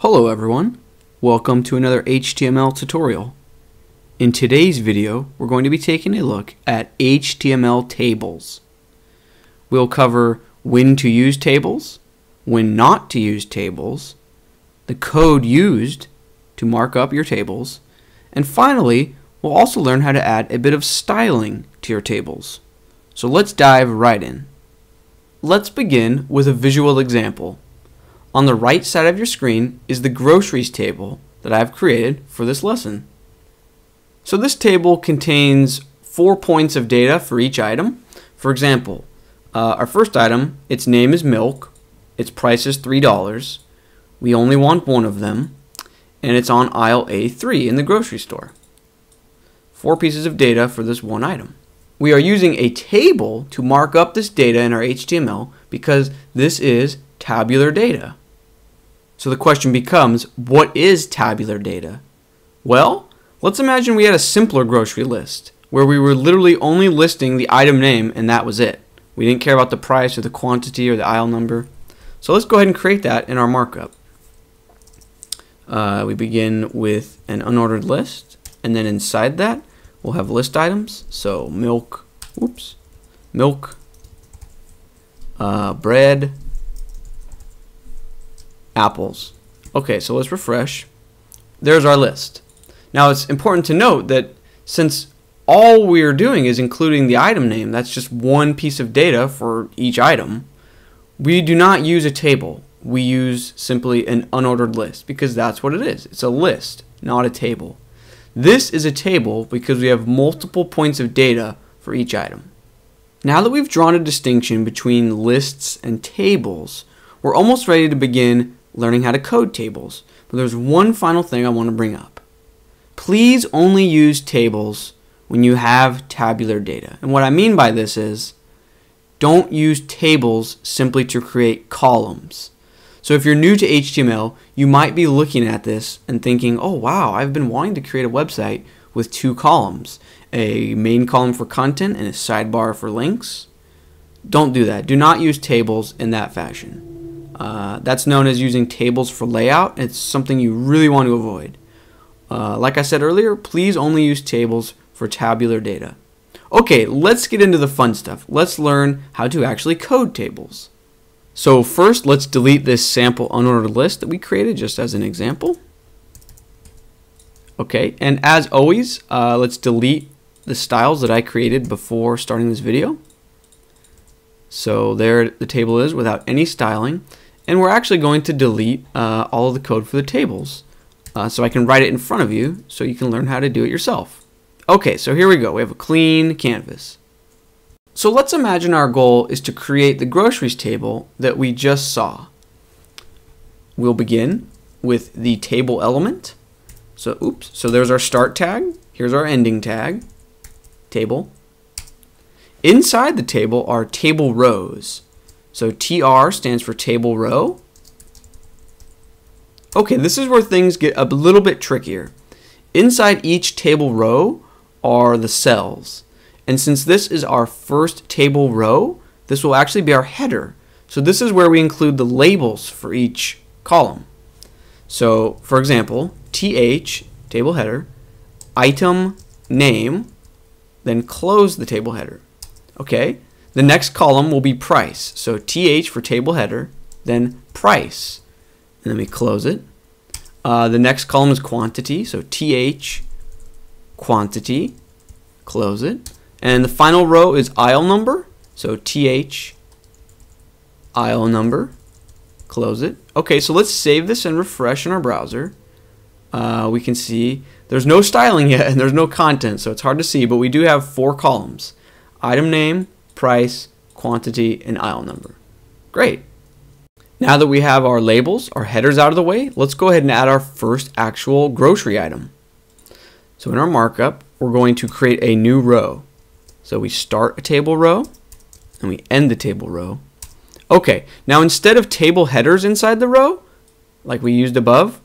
Hello everyone, welcome to another HTML tutorial. In today's video, we're going to be taking a look at HTML tables. We'll cover when to use tables, when not to use tables, the code used to mark up your tables, and finally, we'll also learn how to add a bit of styling to your tables. So let's dive right in. Let's begin with a visual example. On the right side of your screen is the groceries table that I've created for this lesson. So this table contains four points of data for each item. For example, uh, our first item, its name is milk, its price is $3, we only want one of them, and it's on aisle A3 in the grocery store. Four pieces of data for this one item. We are using a table to mark up this data in our HTML because this is tabular data. So the question becomes, what is tabular data? Well, let's imagine we had a simpler grocery list where we were literally only listing the item name and that was it. We didn't care about the price or the quantity or the aisle number. So let's go ahead and create that in our markup. Uh, we begin with an unordered list and then inside that we'll have list items. So milk, oops, milk, uh, bread, apples. Okay, so let's refresh. There's our list. Now it's important to note that since all we're doing is including the item name, that's just one piece of data for each item, we do not use a table. We use simply an unordered list because that's what it is. It's a list, not a table. This is a table because we have multiple points of data for each item. Now that we've drawn a distinction between lists and tables, we're almost ready to begin learning how to code tables. But there's one final thing I want to bring up. Please only use tables when you have tabular data. And what I mean by this is don't use tables simply to create columns. So if you're new to HTML, you might be looking at this and thinking, oh wow, I've been wanting to create a website with two columns, a main column for content and a sidebar for links. Don't do that. Do not use tables in that fashion. Uh, that's known as using tables for layout. It's something you really want to avoid. Uh, like I said earlier, please only use tables for tabular data. Okay, let's get into the fun stuff. Let's learn how to actually code tables. So first, let's delete this sample unordered list that we created just as an example. Okay, and as always, uh, let's delete the styles that I created before starting this video. So there the table is without any styling. And we're actually going to delete uh, all of the code for the tables. Uh, so I can write it in front of you so you can learn how to do it yourself. Okay, so here we go. We have a clean canvas. So let's imagine our goal is to create the groceries table that we just saw. We'll begin with the table element. So, oops, so there's our start tag. Here's our ending tag, table. Inside the table are table rows. So TR stands for table row. Okay, this is where things get a little bit trickier. Inside each table row are the cells. And since this is our first table row, this will actually be our header. So this is where we include the labels for each column. So for example, TH, table header, item name, then close the table header. Okay, the next column will be price. So TH for table header, then price. And then we close it. Uh, the next column is quantity. So TH quantity, close it. And the final row is aisle number. So TH aisle number, close it. Okay, so let's save this and refresh in our browser. Uh, we can see there's no styling yet and there's no content, so it's hard to see, but we do have four columns. Item name, price, quantity, and aisle number. Great. Now that we have our labels, our headers out of the way, let's go ahead and add our first actual grocery item. So in our markup, we're going to create a new row. So we start a table row and we end the table row. Okay, now instead of table headers inside the row, like we used above,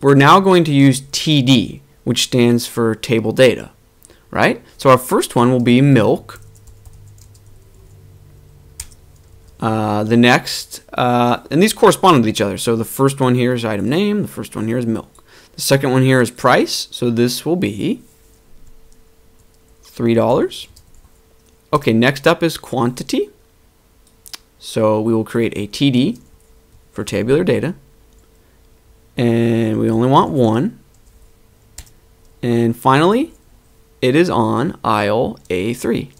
we're now going to use TD, which stands for table data, right? So our first one will be milk, Uh, the next, uh, and these correspond with each other. So the first one here is item name, the first one here is milk. The second one here is price, so this will be $3. Okay, next up is quantity. So we will create a TD for tabular data. And we only want one. And finally, it is on aisle A3.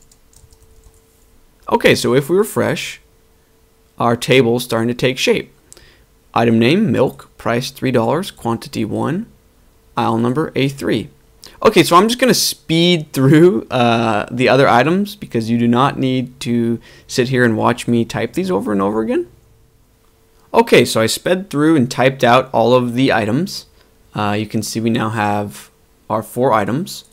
Okay, so if we refresh, our table is starting to take shape. Item name, milk, price $3, quantity 1, aisle number A3. Okay, so I'm just going to speed through uh, the other items because you do not need to sit here and watch me type these over and over again. Okay, so I sped through and typed out all of the items. Uh, you can see we now have our four items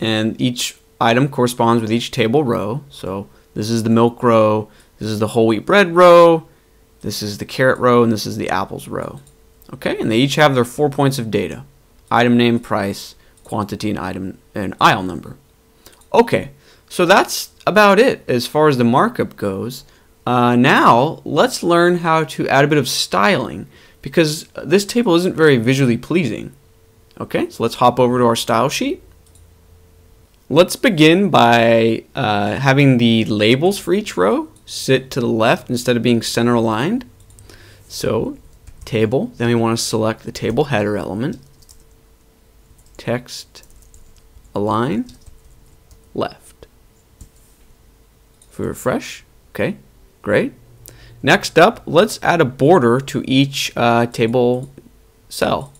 and each item corresponds with each table row. So this is the milk row, this is the whole wheat bread row, this is the carrot row, and this is the apples row. Okay, and they each have their four points of data. Item name, price, quantity, and item and aisle number. Okay, so that's about it as far as the markup goes. Uh, now, let's learn how to add a bit of styling because this table isn't very visually pleasing. Okay, so let's hop over to our style sheet. Let's begin by uh, having the labels for each row sit to the left instead of being center aligned. So table, then we want to select the table header element, text, align, left. If we refresh, okay, great. Next up, let's add a border to each uh, table cell.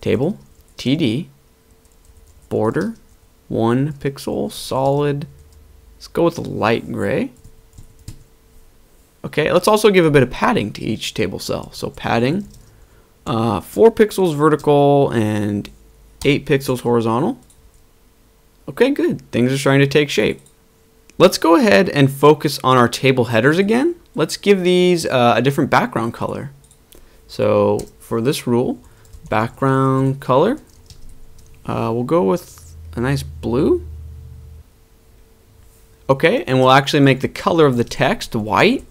Table, TD, border, one pixel, solid. Let's go with light gray. Okay, let's also give a bit of padding to each table cell. So padding, uh, 4 pixels vertical and 8 pixels horizontal. Okay, good. Things are starting to take shape. Let's go ahead and focus on our table headers again. Let's give these uh, a different background color. So for this rule, background color, uh, we'll go with a nice blue. Okay, and we'll actually make the color of the text white.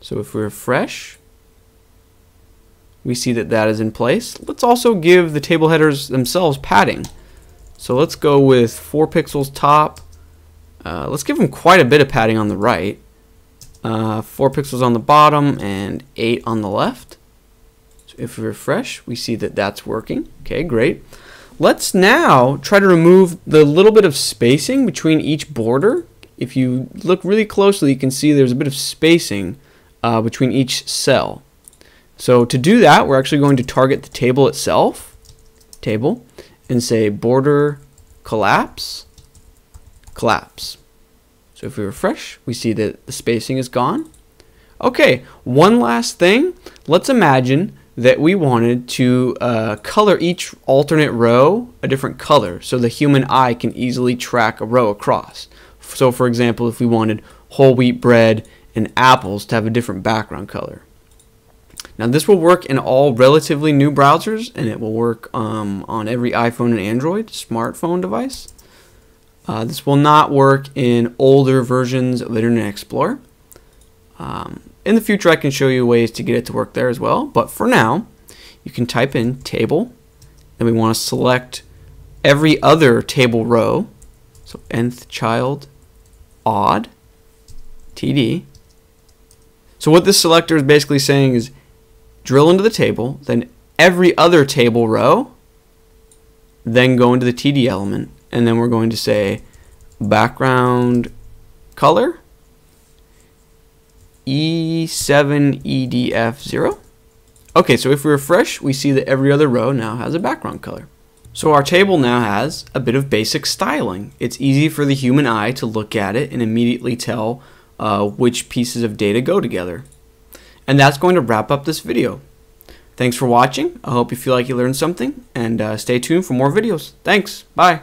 So if we refresh, we see that that is in place. Let's also give the table headers themselves padding. So let's go with 4 pixels top. Uh, let's give them quite a bit of padding on the right. Uh, 4 pixels on the bottom and 8 on the left. So if we refresh, we see that that's working. Okay, great. Let's now try to remove the little bit of spacing between each border. If you look really closely, you can see there's a bit of spacing uh, between each cell. So to do that, we're actually going to target the table itself, table, and say border collapse, collapse. So if we refresh, we see that the spacing is gone. Okay, one last thing. Let's imagine that we wanted to uh, color each alternate row a different color so the human eye can easily track a row across. So for example, if we wanted whole wheat bread and apples to have a different background color. Now this will work in all relatively new browsers and it will work um, on every iPhone and Android smartphone device. Uh, this will not work in older versions of Internet Explorer. Um, in the future, I can show you ways to get it to work there as well. But for now, you can type in table. Then we want to select every other table row. So nth child, odd, td. So what this selector is basically saying is drill into the table, then every other table row, then go into the td element, and then we're going to say background color E7EDF0. Okay, so if we refresh, we see that every other row now has a background color. So our table now has a bit of basic styling. It's easy for the human eye to look at it and immediately tell uh, which pieces of data go together. And that's going to wrap up this video. Thanks for watching. I hope you feel like you learned something, and uh, stay tuned for more videos. Thanks. Bye.